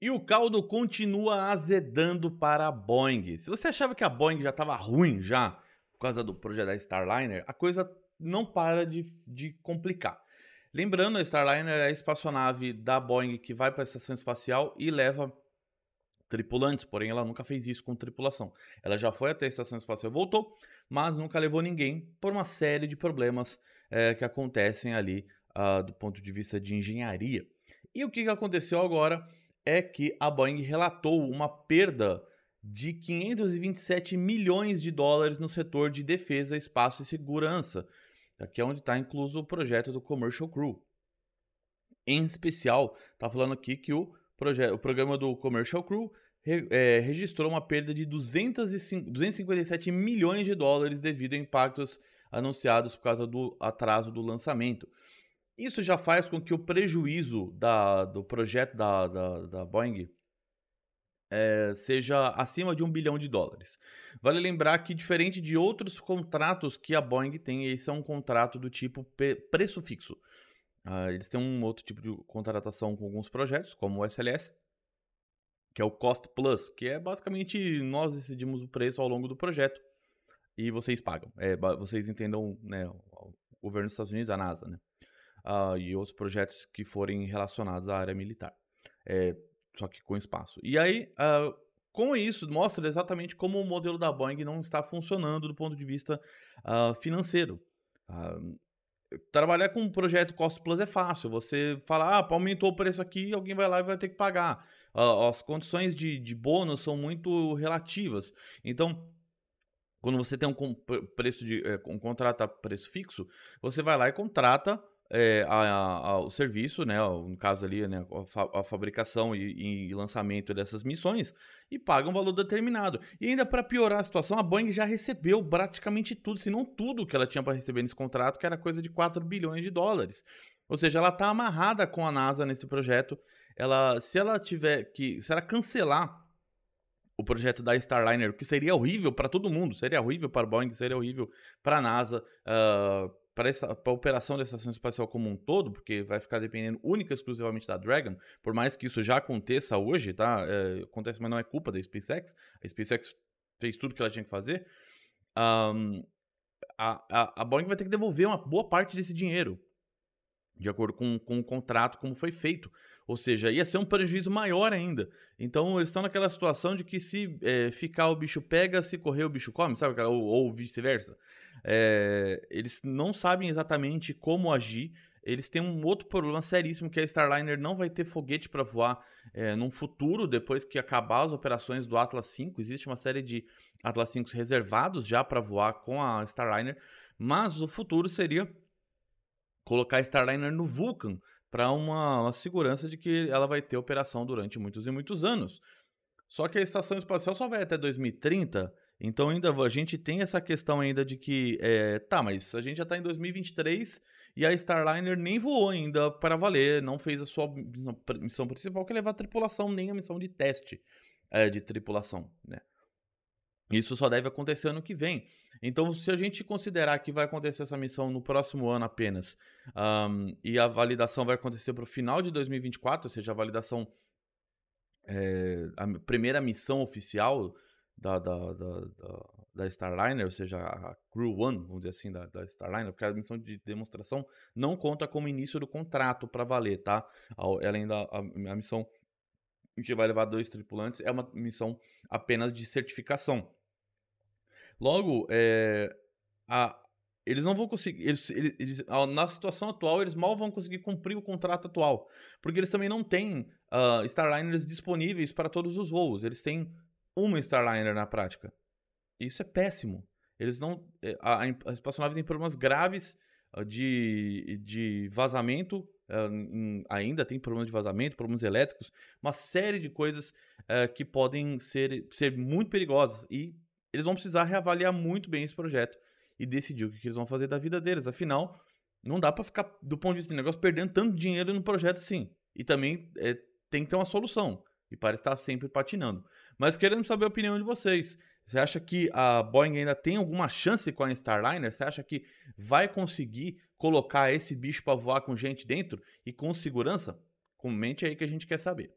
E o caldo continua azedando para a Boeing. Se você achava que a Boeing já estava ruim já, por causa do projeto da Starliner, a coisa não para de, de complicar. Lembrando, a Starliner é a espaçonave da Boeing que vai para a estação espacial e leva tripulantes, porém ela nunca fez isso com tripulação. Ela já foi até a estação espacial e voltou, mas nunca levou ninguém por uma série de problemas é, que acontecem ali uh, do ponto de vista de engenharia. E o que, que aconteceu agora é que a Boeing relatou uma perda de 527 milhões de dólares no setor de defesa, espaço e segurança. Aqui é onde está incluso o projeto do Commercial Crew. Em especial, está falando aqui que o, o programa do Commercial Crew re é, registrou uma perda de 205, 257 milhões de dólares devido a impactos anunciados por causa do atraso do lançamento. Isso já faz com que o prejuízo da, do projeto da, da, da Boeing é, seja acima de um bilhão de dólares. Vale lembrar que, diferente de outros contratos que a Boeing tem, esse é um contrato do tipo preço fixo. Uh, eles têm um outro tipo de contratação com alguns projetos, como o SLS, que é o Cost Plus, que é basicamente nós decidimos o preço ao longo do projeto e vocês pagam. É, vocês entendam né, o governo dos Estados Unidos, a NASA, né? Uh, e outros projetos que forem relacionados à área militar, é, só que com espaço. E aí, uh, com isso, mostra exatamente como o modelo da Boeing não está funcionando do ponto de vista uh, financeiro. trabalhar com um projeto Cost Plus é fácil. Você fala, ah, aumentou o preço aqui, alguém vai lá e vai ter que pagar. as condições de, de bônus são muito relativas. Então, quando você tem um preço de é, um contrato a preço fixo, você vai lá e contrata é, a, a, o serviço, né, no caso ali, né, a, a fabricação e, e, lançamento dessas missões e paga um valor determinado. E ainda para piorar a situação, a Boeing já recebeu praticamente tudo, se não tudo que ela tinha para receber nesse contrato, que era coisa de 4 bilhões de dólares. Ou seja, ela está amarrada com a NASA nesse projeto. Ela, se ela tiver que, se ela cancelar o projeto da Starliner, que seria horrível para todo mundo, seria horrível para a Boeing, seria horrível para a NASA. Uh, para a operação da estação espacial como um todo, porque vai ficar dependendo única e exclusivamente da Dragon, por mais que isso já aconteça hoje, tá? É, acontece, mas não é culpa da SpaceX. A SpaceX fez tudo que ela tinha que fazer. Um, a, a, a, Boeing vai ter que devolver uma boa parte desse dinheiro, de acordo com, com o contrato, como foi feito. Ou seja, ia ser um prejuízo maior ainda. Então, eles estão naquela situação de que se é, ficar o bicho pega, se correr o bicho come, sabe? Ou, ou vice-versa é, eles não sabem exatamente como agir. Eles têm um outro problema seríssimo que a Starliner não vai ter foguete para voar é, num futuro, depois que acabar as operações do Atlas V. Existe uma série de Atlas V reservados já para voar com a Starliner, mas o futuro seria colocar a Starliner no Vulcan para uma, uma segurança de que ela vai ter operação durante muitos e muitos anos. Só que a estação espacial só vai até 2030 então ainda a gente tem essa questão ainda de que, é, tá, mas a gente já está em 2023 e a Starliner nem voou ainda para valer, não fez a sua missão principal, que é levar a tripulação, nem a missão de teste é, de tripulação, né? Isso só deve acontecer ano que vem. Então, se a gente considerar que vai acontecer essa missão no próximo ano apenas, um, e a validação vai acontecer para o final de 2024, ou seja, a validação, é, a primeira missão oficial da, da, da, da, Starliner, ou seja, a Crew One, vamos dizer assim, da, da Starliner, porque a missão de demonstração não conta como início do contrato para valer, tá? Ela ainda, a, a missão que vai levar dois tripulantes é uma missão apenas de certificação. Logo, é, a, eles não vão conseguir. Eles, eles, na situação atual, eles mal vão conseguir cumprir o contrato atual. Porque eles também não têm uh, Starliners disponíveis para todos os voos. Eles têm uma Starliner na prática. Isso é péssimo. Eles não. Eh, a, a espaçonave tem problemas graves ah, de, de vazamento. Uh, ainda tem problemas de vazamento, problemas elétricos, uma série de coisas uh, que podem ser, ser muito perigosas. E eles vão precisar reavaliar muito bem esse projeto e decidir o que, eles vão fazer da vida deles. Afinal, não dá para ficar, do ponto de vista do negócio, perdendo tanto dinheiro no projeto assim. E também é, tem que ter uma solução. E parece estar sempre patinando. Mas queremos saber a opinião de vocês. Você acha que a Boeing ainda tem alguma chance com a Starliner? Você acha que vai conseguir colocar esse bicho para voar com gente dentro e com segurança? Comente aí que a gente quer saber.